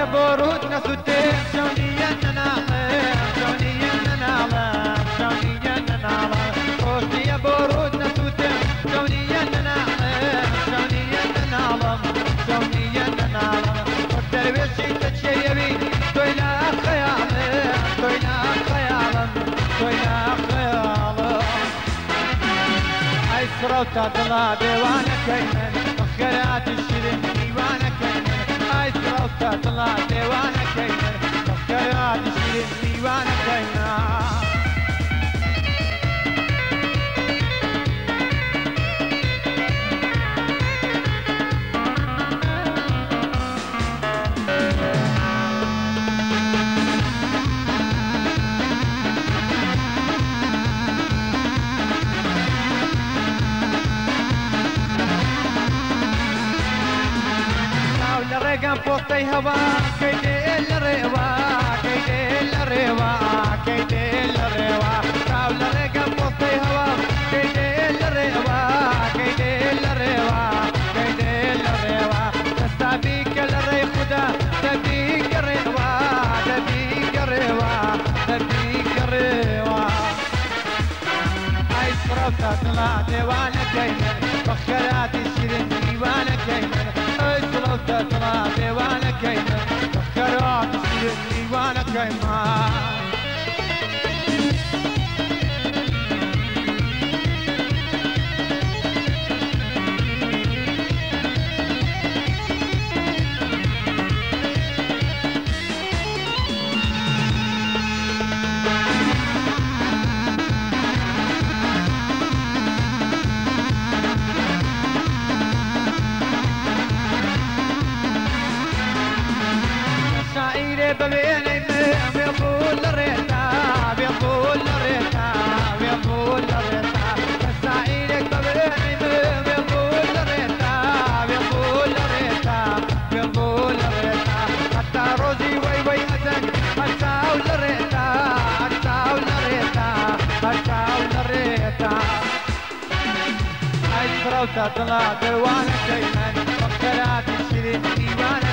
يا بارود ناس وتيم شوني أنا نعلم شوني أنا نعلم شوني أنا نعلم قوتي يا بارود ناس وتيم شوني أنا نعلم شوني أنا نعلم شوني أنا نعلم والدرويش يتشيبي توينا خيالي توينا خيالي توينا خيالي عسرة وتطلع ديوانك ايمن مخيرات الشريف عسرة وتطلع ديوانك ايمن رقم فوقتي هوا كيدي الروا كيدي الروا كيدي الروا طاولة رقم فوقتي هوا كيدي الروا كيدي الروا كيدي الروا تستبيك الري خدا تبيك الروا تبيك الروا تبيك الروا عايز ربطة طلع ديوانك ايمن فخرات الشرين ديوانك ايمن عايز ربطة طلع ديوانك ايمن فخرات الشرين ديوانك وتطلع ديوانك ايمن فكرات الشريك ديوانك